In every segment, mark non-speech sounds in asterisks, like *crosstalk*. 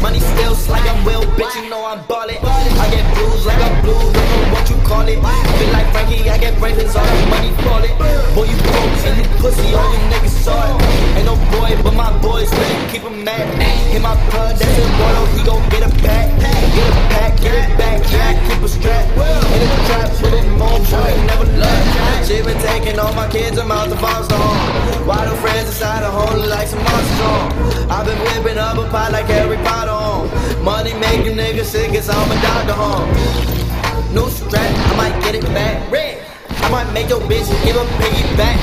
Money still like I'm well, bitch, you know I'm ballin'. I get blues like I'm blue, don't know what you call it. Feel like Frankie, money fallin'. Boy, you broke, and you pussy, all you niggas saw it. Ain't no boy, but my boys really keep him mad. Hit my blood, that's it, boy, oh, he gon' get a pack. Get a pack, get it back, yeah, keep a strap. In the trap, put it more, boy, never left. She been taking all my kids, I'm out the foster home. Why do friends inside a hole like some monsters on? I've been whipping up a pot like Harry Potter on. Money making niggas sick, it's all my doctor home. New strap, I might get it back. Red. I might make your bitch give a piggyback.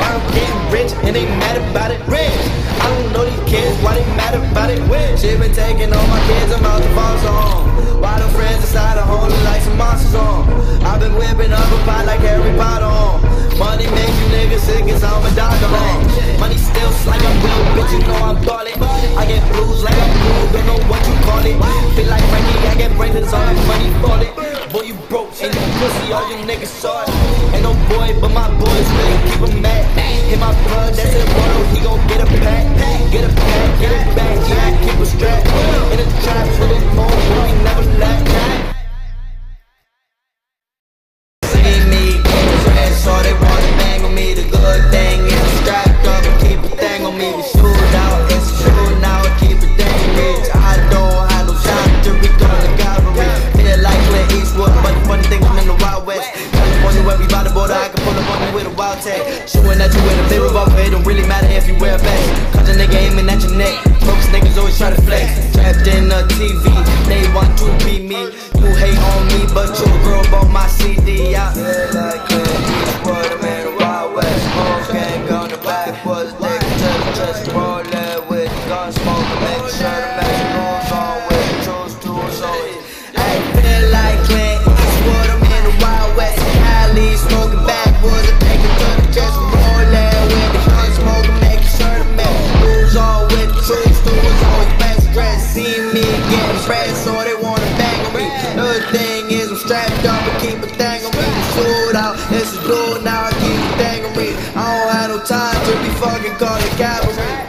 Why I'm getting rich and they mad about it. Rich. I don't know these kids, why they mad about it. rich. She been taking all my kids, I'm out the foster home. Why the friends inside a hole like some monsters on? I've been whipping up a pot like Harry Potter on. Money make you niggas sick, I'm a doctor home. Money still like I'm real, bitch, you know I'm ballin'. I get blues like I'm blue, don't know what you call it. Feel like Frankie, I get brains, all money for it. Boy, you broke, and pussy, all you niggas saw it. Ain't no boy, but my boys really keep him mad. Hit my blood, that's it, bro, I'm in the Wild West. California, where we by the border, I can pull up on you with a wild tag. Shooting at you with a big revolver, it don't really matter if you wear a vest. Cause a nigga aiming at your neck. Getting so they wanna bang on me. The thing is, I'm strapped up and keep a thing on me. Shoot out, it's a now, I keep a thing on me. I don't have no time to be fucking calling cavalry.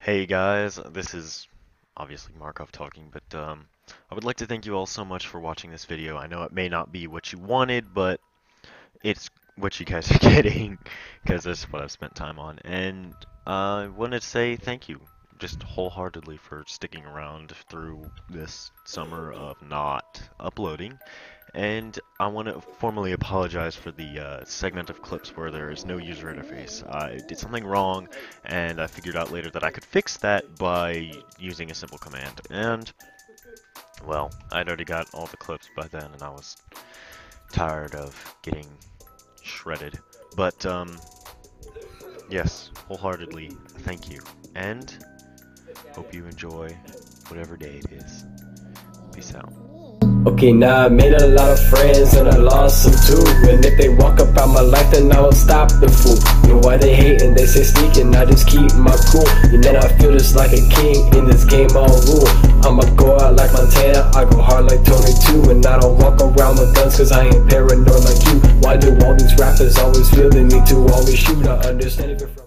Hey guys, this is obviously Markov talking, but um, I would like to thank you all so much for watching this video. I know it may not be what you wanted, but it's what you guys *laughs* are getting, because this is what I've spent time on. And I wanted to say thank you, just wholeheartedly, for sticking around through this summer of not uploading. And I want to formally apologize for the uh, segment of clips where there is no user interface. I did something wrong, and I figured out later that I could fix that by using a simple command. And, well, I'd already got all the clips by then, and I was tired of getting shredded. But, um, yes, wholeheartedly, thank you. And, hope you enjoy whatever day it is. Peace out. Okay, now I made a lot of friends and I lost some too. And if they walk up out my life, then I will stop the fool. You know why they hating? They say sneaking, I just keep my cool. You know I feel just like a king in this game all rule. I'ma go out like Montana, I go hard like Tony too. And I don't walk around with guns cause I ain't paranoid like you. Why do all these rappers always feel the need to always shoot? I understand you're from